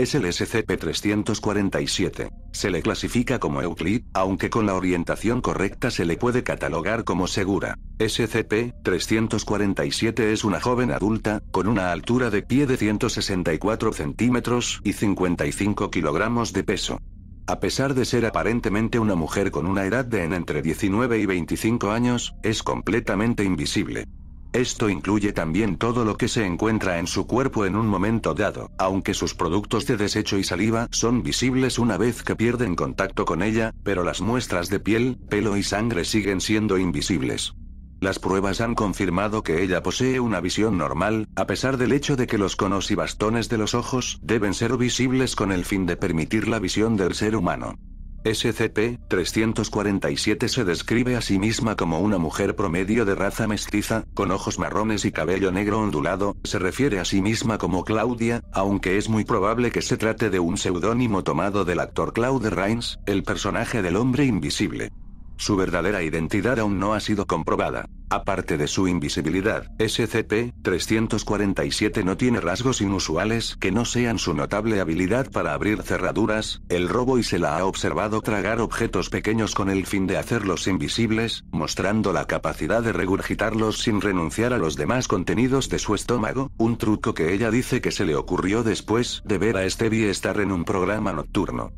es el SCP-347. Se le clasifica como Euclid, aunque con la orientación correcta se le puede catalogar como segura. SCP-347 es una joven adulta, con una altura de pie de 164 centímetros y 55 kilogramos de peso. A pesar de ser aparentemente una mujer con una edad de en entre 19 y 25 años, es completamente invisible. Esto incluye también todo lo que se encuentra en su cuerpo en un momento dado, aunque sus productos de desecho y saliva son visibles una vez que pierden contacto con ella, pero las muestras de piel, pelo y sangre siguen siendo invisibles. Las pruebas han confirmado que ella posee una visión normal, a pesar del hecho de que los conos y bastones de los ojos deben ser visibles con el fin de permitir la visión del ser humano. SCP-347 se describe a sí misma como una mujer promedio de raza mestiza, con ojos marrones y cabello negro ondulado, se refiere a sí misma como Claudia, aunque es muy probable que se trate de un seudónimo tomado del actor Claude Rains, el personaje del hombre invisible. Su verdadera identidad aún no ha sido comprobada. Aparte de su invisibilidad, SCP-347 no tiene rasgos inusuales que no sean su notable habilidad para abrir cerraduras, el robo y se la ha observado tragar objetos pequeños con el fin de hacerlos invisibles, mostrando la capacidad de regurgitarlos sin renunciar a los demás contenidos de su estómago, un truco que ella dice que se le ocurrió después de ver a Stevie estar en un programa nocturno.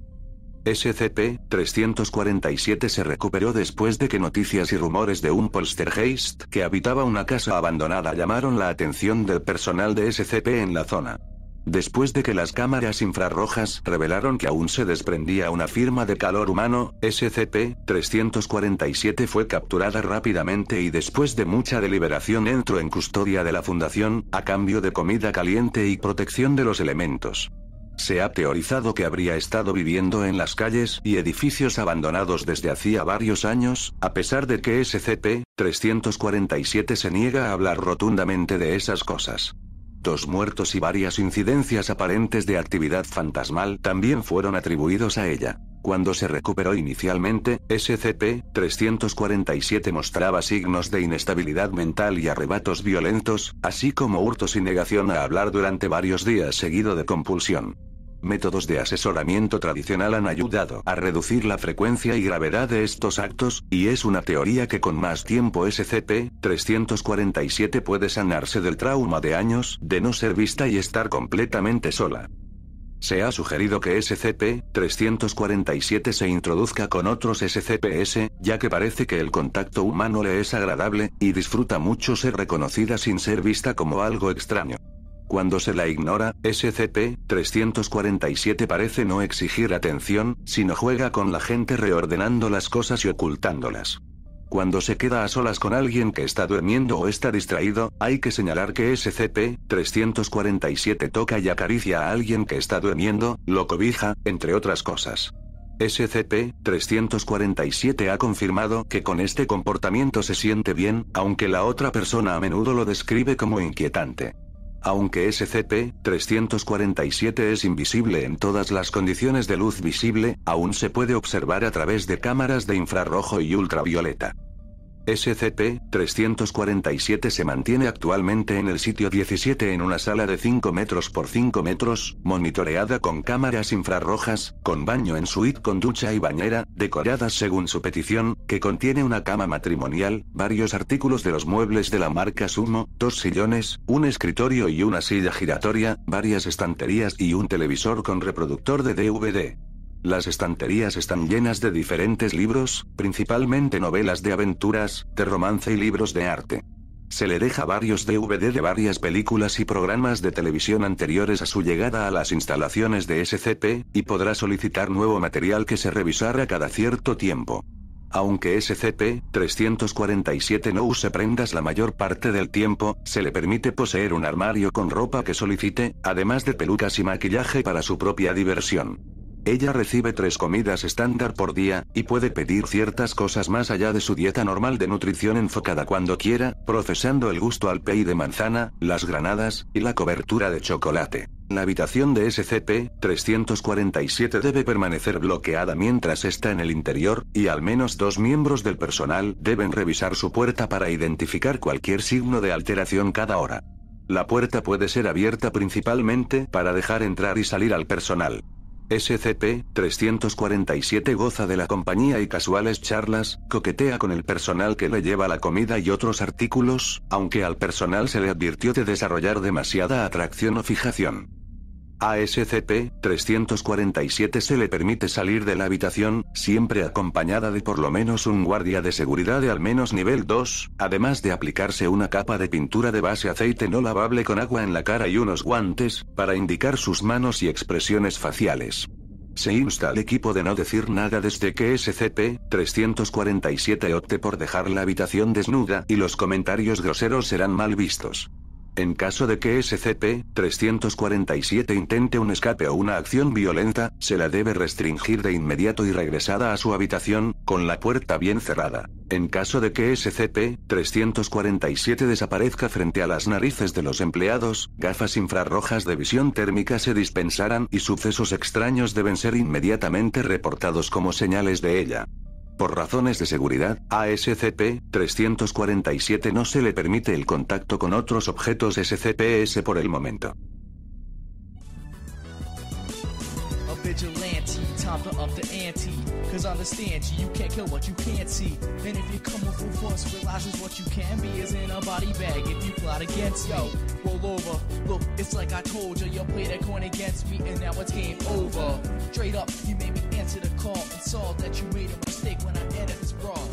SCP-347 se recuperó después de que noticias y rumores de un poltergeist que habitaba una casa abandonada llamaron la atención del personal de SCP en la zona. Después de que las cámaras infrarrojas revelaron que aún se desprendía una firma de calor humano, SCP-347 fue capturada rápidamente y después de mucha deliberación entró en custodia de la Fundación, a cambio de comida caliente y protección de los elementos. Se ha teorizado que habría estado viviendo en las calles y edificios abandonados desde hacía varios años, a pesar de que SCP-347 se niega a hablar rotundamente de esas cosas. Dos muertos y varias incidencias aparentes de actividad fantasmal también fueron atribuidos a ella. Cuando se recuperó inicialmente, SCP-347 mostraba signos de inestabilidad mental y arrebatos violentos, así como hurtos y negación a hablar durante varios días seguido de compulsión. Métodos de asesoramiento tradicional han ayudado a reducir la frecuencia y gravedad de estos actos, y es una teoría que con más tiempo SCP-347 puede sanarse del trauma de años de no ser vista y estar completamente sola. Se ha sugerido que SCP-347 se introduzca con otros SCPS, ya que parece que el contacto humano le es agradable, y disfruta mucho ser reconocida sin ser vista como algo extraño. Cuando se la ignora, SCP-347 parece no exigir atención, sino juega con la gente reordenando las cosas y ocultándolas. Cuando se queda a solas con alguien que está durmiendo o está distraído, hay que señalar que SCP-347 toca y acaricia a alguien que está durmiendo, lo cobija, entre otras cosas. SCP-347 ha confirmado que con este comportamiento se siente bien, aunque la otra persona a menudo lo describe como inquietante. Aunque SCP-347 es invisible en todas las condiciones de luz visible, aún se puede observar a través de cámaras de infrarrojo y ultravioleta. SCP-347 se mantiene actualmente en el sitio 17 en una sala de 5 metros por 5 metros, monitoreada con cámaras infrarrojas, con baño en suite con ducha y bañera, decoradas según su petición, que contiene una cama matrimonial, varios artículos de los muebles de la marca Sumo, dos sillones, un escritorio y una silla giratoria, varias estanterías y un televisor con reproductor de DVD. Las estanterías están llenas de diferentes libros, principalmente novelas de aventuras, de romance y libros de arte. Se le deja varios DVD de varias películas y programas de televisión anteriores a su llegada a las instalaciones de SCP, y podrá solicitar nuevo material que se revisará cada cierto tiempo. Aunque SCP-347 no use prendas la mayor parte del tiempo, se le permite poseer un armario con ropa que solicite, además de pelucas y maquillaje para su propia diversión. Ella recibe tres comidas estándar por día, y puede pedir ciertas cosas más allá de su dieta normal de nutrición enfocada cuando quiera, procesando el gusto al pay de manzana, las granadas, y la cobertura de chocolate. La habitación de SCP-347 debe permanecer bloqueada mientras está en el interior, y al menos dos miembros del personal deben revisar su puerta para identificar cualquier signo de alteración cada hora. La puerta puede ser abierta principalmente para dejar entrar y salir al personal. SCP-347 goza de la compañía y casuales charlas, coquetea con el personal que le lleva la comida y otros artículos, aunque al personal se le advirtió de desarrollar demasiada atracción o fijación. A SCP-347 se le permite salir de la habitación, siempre acompañada de por lo menos un guardia de seguridad de al menos nivel 2, además de aplicarse una capa de pintura de base aceite no lavable con agua en la cara y unos guantes, para indicar sus manos y expresiones faciales. Se insta al equipo de no decir nada desde que SCP-347 opte por dejar la habitación desnuda y los comentarios groseros serán mal vistos. En caso de que SCP-347 intente un escape o una acción violenta, se la debe restringir de inmediato y regresada a su habitación, con la puerta bien cerrada. En caso de que SCP-347 desaparezca frente a las narices de los empleados, gafas infrarrojas de visión térmica se dispensarán y sucesos extraños deben ser inmediatamente reportados como señales de ella. Por razones de seguridad, a SCP-347 no se le permite el contacto con otros objetos SCPS por el momento. Vigilante. Time to up the ante. Cause understand you, you can't kill what you can't see. And if you come with full force, realizes what you can be is in a body bag if you plot against yo. Roll over. Look, it's like I told you, you played that coin against me and now it's game over. Straight up, you made me answer the call and saw that you made a mistake when I entered this brawl.